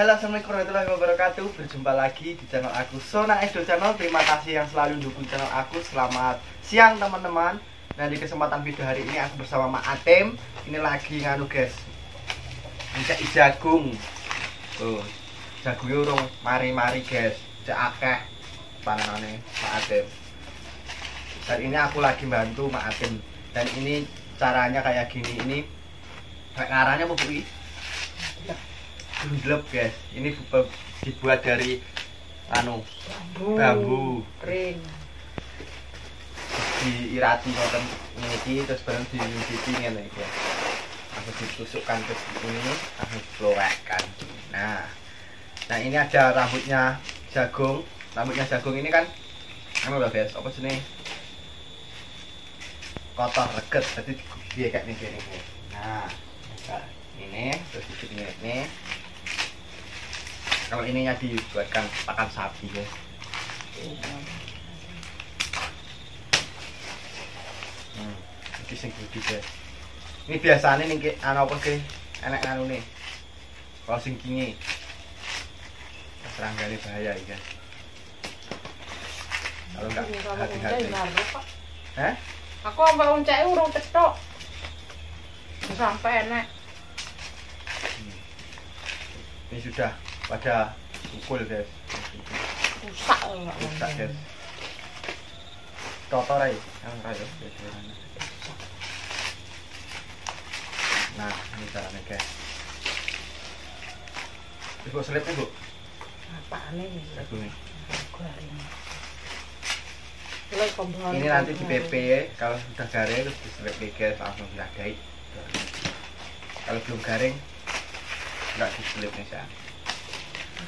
Halo assalamualaikum warahmatullahi wabarakatuh. Berjumpa lagi di channel aku Sona Edo Channel. Terima kasih yang selalu dukung channel aku. Selamat siang teman-teman. Nah di kesempatan video hari ini aku bersama Mak Atem. Ini lagi nganu guys. Ngecek jagung. Tuh, jagungnya urung mari-mari guys. Cek akeh pananane Mak Atem. Hari ini aku lagi bantu Mak Atem. Dan ini caranya kayak gini Ini. Kayak ngaranya mau Gundlep guys Ini bu- dibuat dari anu bambu, Bambu. kering diirati ngoten niki terus bareng dinyucipi ngene iki. Langsung ditusukkan ke ini, langsung dikeluarkan. Nah. Nah, ini ada rambutnya jagung. Rambutnya jagung ini kan anu loh guys, apa sih kotor reget jadi dia kayak ini nah nah, ini terus dikit ini kalau ininya dibuatkan pakan sapi guys Hmm, iki sing gede guys. Ini biasanya nih ana apa sih? Enak anu nih. Kalau sing kingi. Seranggane bahaya iki guys. Kalau enggak hati-hati. Hah? aku sampai uncai urung cetok sampai enak Ini sudah pada pukul guys. rusak Rusak guys. Toto rai, yang rai ya. Nah, ini caranya guys. Ibu selip ibu, apa nih jagungnya. ini ini nanti di PP ya kalau sudah garing terus diselip lagi guys langsung diadai kalau belum garing nggak diselip nih saya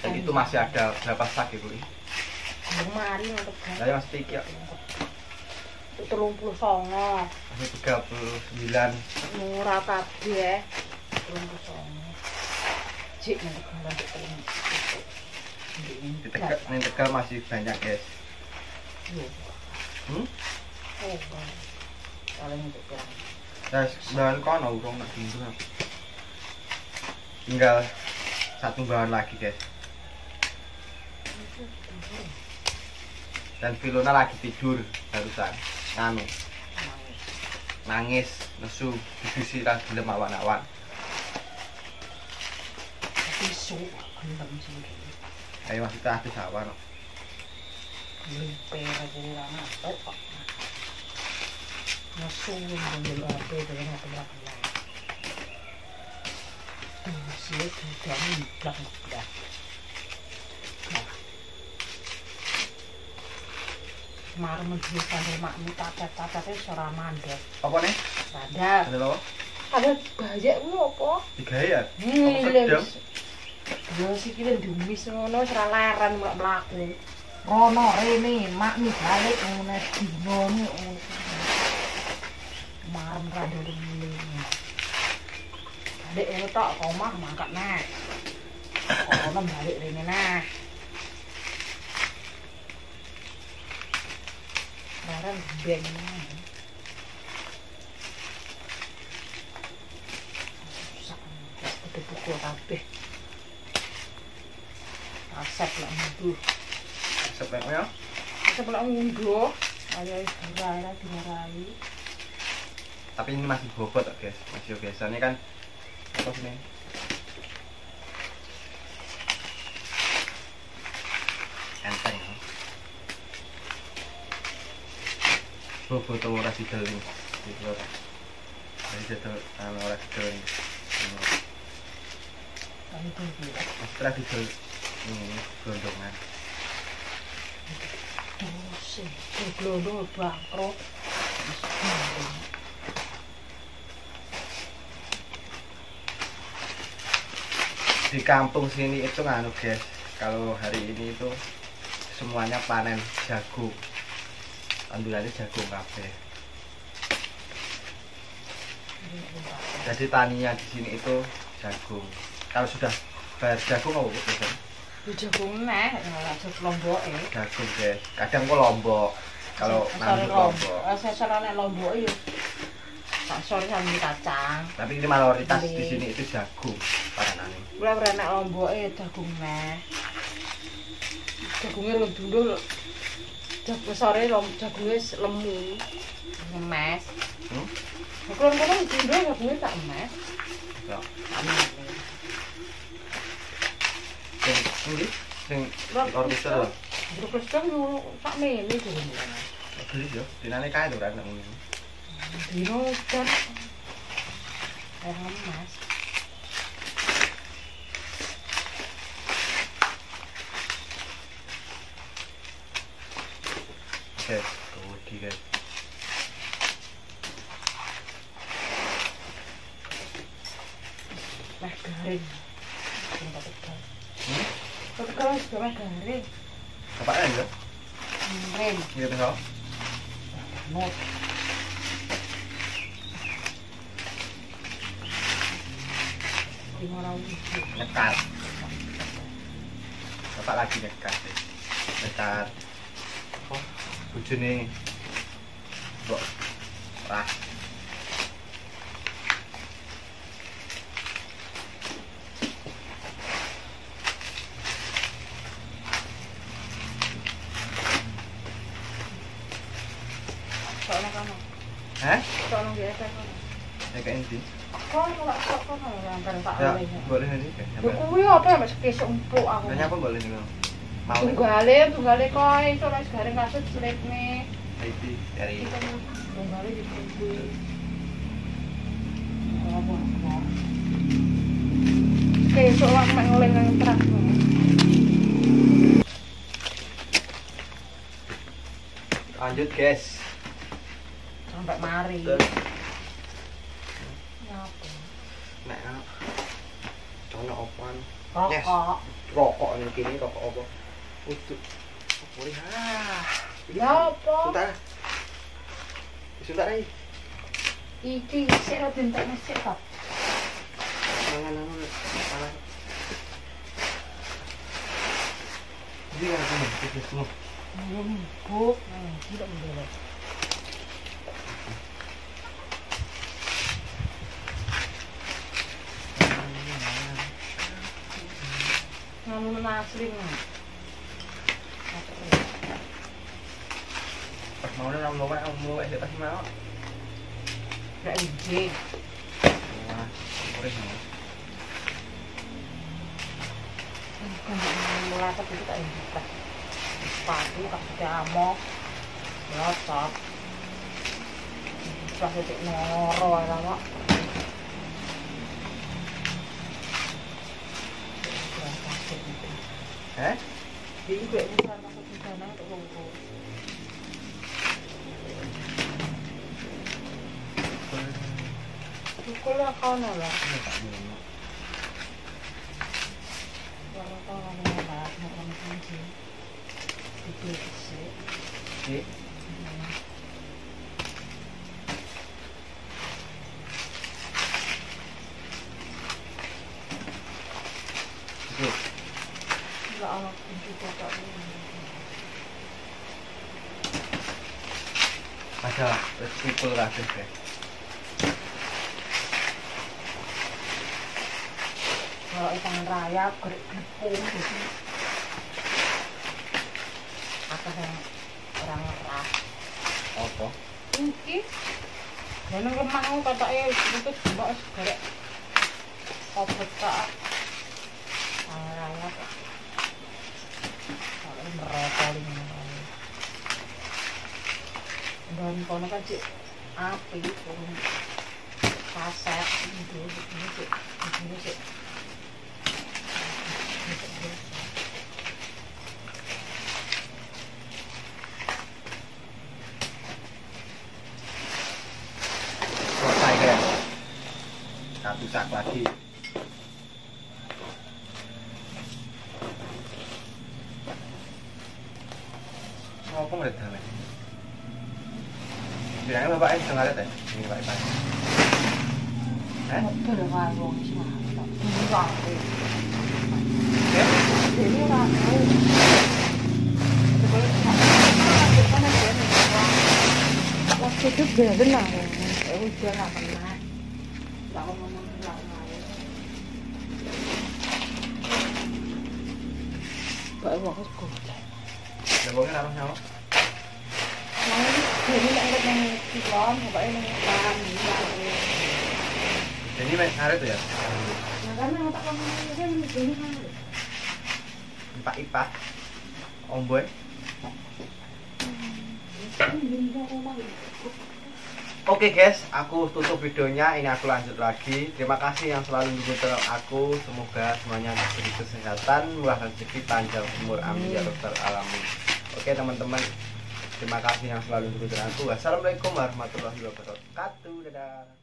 dan itu masih ada berapa sak ibu ini kemarin untuk saya masih tiga itu telung puluh songo. Masih tiga puluh sembilan. Murah tadi ya. Telung puluh songo. Cik ke telung di tegal ini tegal masih banyak guys. Hmm? oh paling kurang nah bahan kono urung nak dingin tinggal satu bahan lagi guys dan Filona lagi tidur barusan. Nganu. Nangis nesu didusi ra gelem awan-awan tapi su gendam sendiri ayo masih tak habis awan limpe aja lang apa kok nasuhin dong dulu apa itu yang aku bilang tuh sih tidak bilang Maru mendiri sandal makmu ini cacat cacat itu suara mandor. Apa nih? Radar. Ada apa? Ada banyak lu apa? Tiga ya? Hmm, lebih. Yo sih kita demi semua serah leran melaku. Rono, Rene, makmu nih balik ngono, dino nih. Maru radar demi. Adik itu tak kau mak mangkat nek. Kau nembalik Rene nih. Barang ben nah. Susah. Kudu pukul kabeh. Asap lah mundur. sebenarnya Asap lah mundur. Ayo dirai dirai. tapi ini masih bobot guys masih biasanya kan apa sih nih enteng ya. Bobot tuh ora dideling gitu loh jadi jatuh anu ora dideling ora didel ini gelondongan sih, glodol bangkrut. di kampung sini itu nganu guys. Kalau hari ini itu semuanya panen jagung alhamdulillah jagung kabeh jadi taninya di sini itu jagung kalau sudah bayar jagung apa? Di jagung neh, ora ada lomboke. jagung guys kadang kok lombok kalau nambut lombok Asale nek lombok yo tak sore sambil kacang. Tapi ini mayoritas di sini itu jagung panenane. Kula renek lomboke jagung meh. Jagungnya lho dulu. Jagung sore lom jagungnya lemu. Ngemes. Hmm? Kula ngono dulu jagungnya tak emes. Ya. Tak. Sing endi? Sing orkestra. Kristen yo sak mene durung. Beli yo, dinane kae to kan ngono. Dino kan air Hmm? Tak tegal juga meh garing. Apaan ya? Gitu so. Not. Lima ratus. Nyekat. Bapak lagi nyekat deh. Nyekat. Oh, bojone. Mbok. Rah. Soalnya kamu. Hah? Soalnya biasa kamu. Ya kayak ini. Tak Ya, boleh. Lu kuwi apa ya mas kesuk empuk aku. Kayaknya apa boleh nih. Tunggale, tunggale kok iso nek garing kasut slipne. Itu dari tunggale. Apa? Kesuk lah mek ngoleng nang terang. lanjut guys. Sampai mari. Nyapa? Nek cono opan Rokok. rokok ini kini rokok apa? Untuk boleh ah. Ya apa? Sebentar. Sebentar aja. Iki sik dintek sik kok. Mangan anu. Ini kan kamu, itu semua. Tidak mendelok. Nasring. Pas mau nang mau mau mau eh pas mau. Nek ije. Wah, boleh mau. Kan melapat itu tak ingat. Sepatu tak amok. Lotok. Pas titik noro ala kok. Eh? Jadi gue bukan Sih. Si, itu. Enggak anak kunci kotak ini. Ada wis pukul kabeh guys. Kalau ikan raya, gerik gitu. Apa yang orang ngerah. Apa? Iki. Dan lemah aku katanya itu mbak gerik. Kopet tak. Ikan raya kok. Kalau merokok ini. Dan kono kan cik api, kaset, gitu, ini cik, ini cik. จากหน้าที่ชอบก็ไม่ได้ทำอะไรเดี๋ยวมาบ้านทำงานได้แต่มีไหวไปเอ๊ะเธอเดี๋ยวมาลงใช่ไหมไม่หวังเลยเดี๋ยวเดี๋ยวไม่หวังเลย我这这别的哪个？哎，我叫哪个来？哪个妈妈？Kok wong wis gojek. Lah wonge karo nyawa. Nang ini nek ngeliat nang kilon, pokoknya nang depan, ini Jadi mek ngaret tuh ya. Nah karena tak ngomong kan ini kan. Ipak-ipak. Om boy. Oke guys, aku tutup videonya. Ini aku lanjut lagi. Terima kasih yang selalu mendukung channel aku. Semoga semuanya diberi kesehatan, murah rezeki, panjang umur. Amin ya robbal alamin. Oke teman-teman, terima kasih yang selalu mendukung channel aku. Wassalamualaikum warahmatullahi wabarakatuh. Dadah.